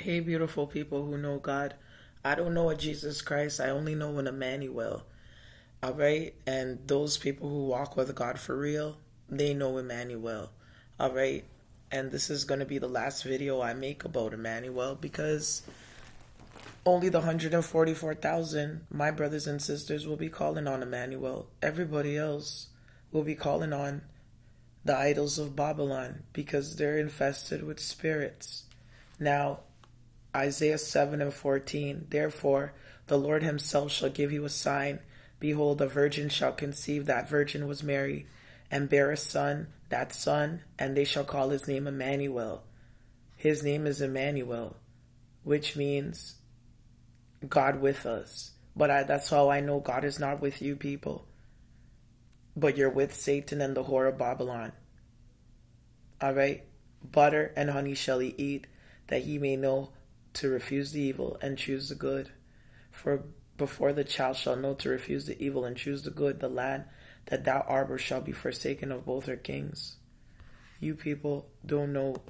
Hey, beautiful people who know God. I don't know a Jesus Christ. I only know an Emmanuel. All right. And those people who walk with God for real, they know Emmanuel. All right. And this is going to be the last video I make about Emmanuel because only the 144,000, my brothers and sisters, will be calling on Emmanuel. Everybody else will be calling on the idols of Babylon because they're infested with spirits. Now, Isaiah 7 and 14, Therefore, the Lord himself shall give you a sign. Behold, a virgin shall conceive, that virgin was Mary, and bear a son, that son, and they shall call his name Emmanuel. His name is Emmanuel, which means God with us. But I, that's how I know God is not with you people. But you're with Satan and the whore of Babylon. All right? Butter and honey shall he eat, that he may know to refuse the evil and choose the good. For before the child shall know to refuse the evil and choose the good, the land that thou arbor shall be forsaken of both her kings. You people don't know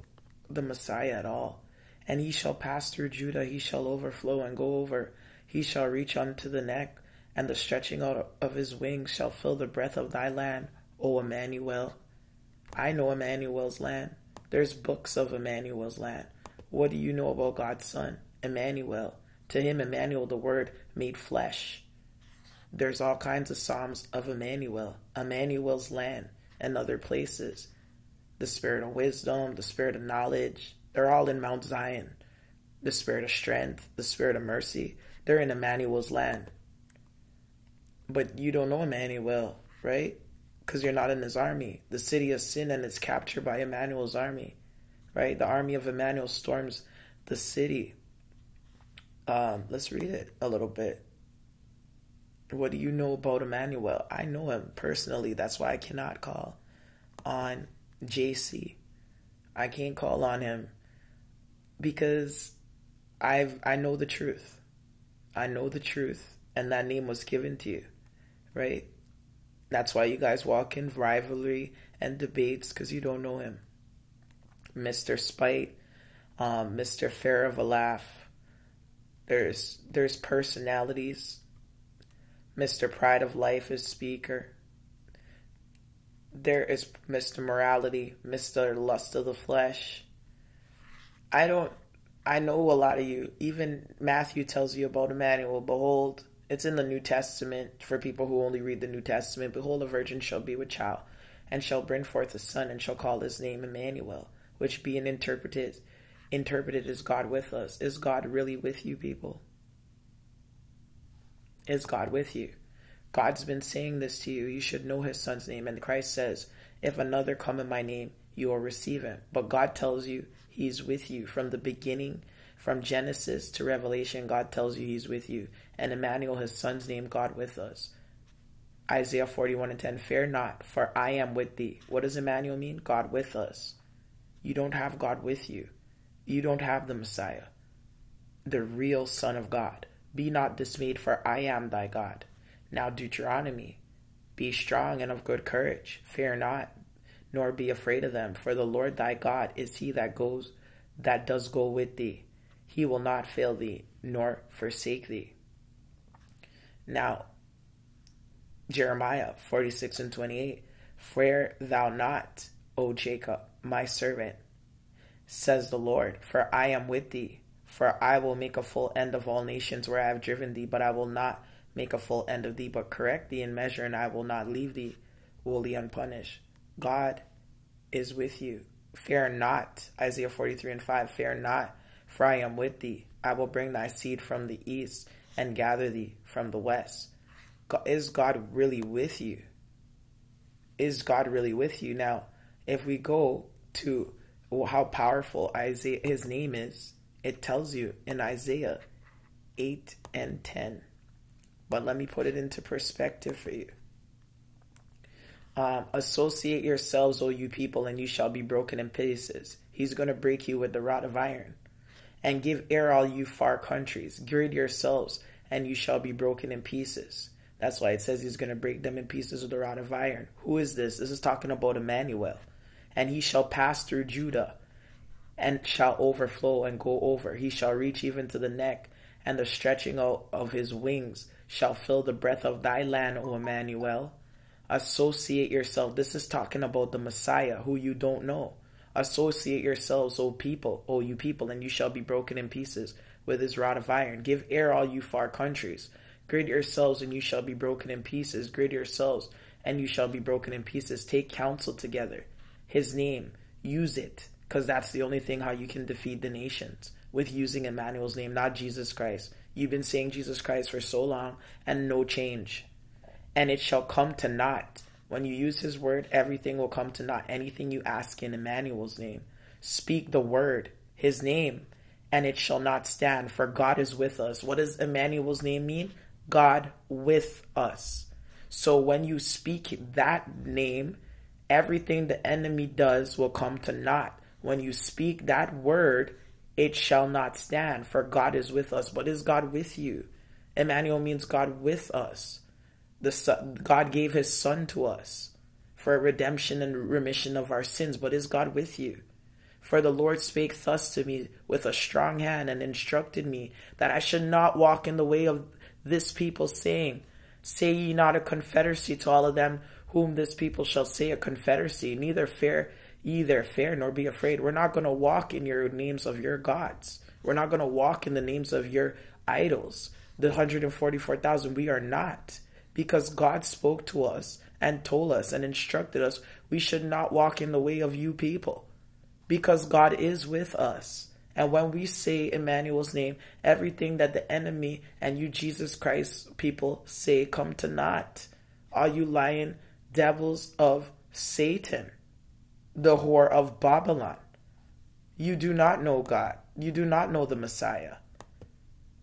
the Messiah at all. And he shall pass through Judah, he shall overflow and go over, he shall reach unto the neck, and the stretching out of his wings shall fill the breadth of thy land, O Emmanuel. I know Emmanuel's land. There's books of Emmanuel's land. What do you know about God's Son? Emmanuel. To him, Emmanuel, the Word made flesh. There's all kinds of Psalms of Emmanuel, Emmanuel's land, and other places. The Spirit of wisdom, the Spirit of knowledge, they're all in Mount Zion. The Spirit of strength, the Spirit of mercy, they're in Emmanuel's land. But you don't know Emmanuel, right? Because you're not in his army. The city of sin and it's captured by Emmanuel's army, right? The army of Emmanuel storms the city. Um, let's read it a little bit. What do you know about Emmanuel? I know him personally. That's why I cannot call on JC. I can't call on him because I've I know the truth. I know the truth and that name was given to you, right? That's why you guys walk in rivalry and debates because you don't know him. Mr. Spite, um, Mr. Fair of a Laugh. There's there's personalities. Mr. Pride of Life is speaker. There is Mr. Morality, Mr. Lust of the Flesh. I don't I know a lot of you. Even Matthew tells you about Emmanuel. Behold, it's in the New Testament for people who only read the New Testament. Behold, a virgin shall be with child, and shall bring forth a son, and shall call his name Emmanuel, which being interpreted interpreted as God with us. Is God really with you, people? Is God with you? God's been saying this to you. You should know his son's name. And Christ says, If another come in my name, you will receive him. But God tells you he's with you from the beginning, from Genesis to Revelation. God tells you he's with you. And Emmanuel, his son's name, God with us. Isaiah 41 and 10 Fear not, for I am with thee. What does Emmanuel mean? God with us. You don't have God with you. You don't have the Messiah, the real Son of God. Be not dismayed, for I am thy God. Now, Deuteronomy Be strong and of good courage. Fear not, nor be afraid of them, for the Lord thy God is he that goes, that does go with thee. He will not fail thee, nor forsake thee. Now, Jeremiah 46 and 28 Fear thou not, O Jacob, my servant, says the Lord, for I am with thee. For I will make a full end of all nations where I have driven thee, but I will not make a full end of thee, but correct thee in measure, and I will not leave thee wholly unpunished. God is with you. Fear not. Isaiah 43 and 5. Fear not, for I am with thee. I will bring thy seed from the east and gather thee from the west. Is God really with you? Is God really with you? Now, if we go to how powerful Isaiah his name is, it tells you in Isaiah 8 and 10. But let me put it into perspective for you. Um, associate yourselves, O you people, and you shall be broken in pieces. He's going to break you with the rod of iron. And give air, all you far countries. Gird yourselves, and you shall be broken in pieces. That's why it says he's going to break them in pieces with the rod of iron. Who is this? This is talking about Emmanuel. And he shall pass through Judah and shall overflow and go over. He shall reach even to the neck, and the stretching out of his wings shall fill the breadth of thy land, O Emmanuel. Associate yourself. This is talking about the Messiah, who you don't know. Associate yourselves, O people, O you people, and you shall be broken in pieces with his rod of iron. Give ear, all you far countries. Gird yourselves, and you shall be broken in pieces. Gird yourselves, and you shall be broken in pieces. Take counsel together. His name, use it, because that's the only thing how you can defeat the nations with using Emmanuel's name, not Jesus Christ. You've been saying Jesus Christ for so long and no change. And it shall come to naught. When you use his word, everything will come to naught. Anything you ask in Emmanuel's name. Speak the word, his name, and it shall not stand, for God is with us. What does Emmanuel's name mean? God with us. So when you speak that name, everything the enemy does will come to naught. When you speak that word, it shall not stand, for God is with us. But is God with you? Emmanuel means God with us. The son, God gave his son to us for redemption and remission of our sins. But is God with you? For the Lord spake thus to me with a strong hand and instructed me that I should not walk in the way of this people, saying, Say ye not a confederacy to all of them whom this people shall say a confederacy, neither fear either fear nor be afraid. We're not going to walk in your names of your gods. We're not going to walk in the names of your idols. The 144,000, we are not. Because God spoke to us and told us and instructed us we should not walk in the way of you people. Because God is with us. And when we say Emmanuel's name, everything that the enemy and you, Jesus Christ people, say come to naught. Are you lying devils of Satan? the whore of Babylon. You do not know God. You do not know the Messiah.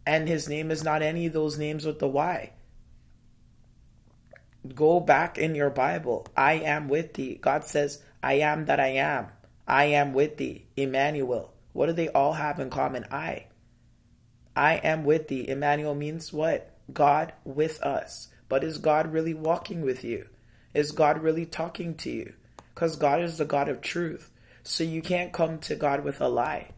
And his name is not any of those names with the Y. Go back in your Bible. I am with thee. God says, I am that I am. I am with thee. Emmanuel. What do they all have in common? I. I am with thee. Emmanuel means what? God with us. But is God really walking with you? Is God really talking to you? because God is the God of truth. So you can't come to God with a lie.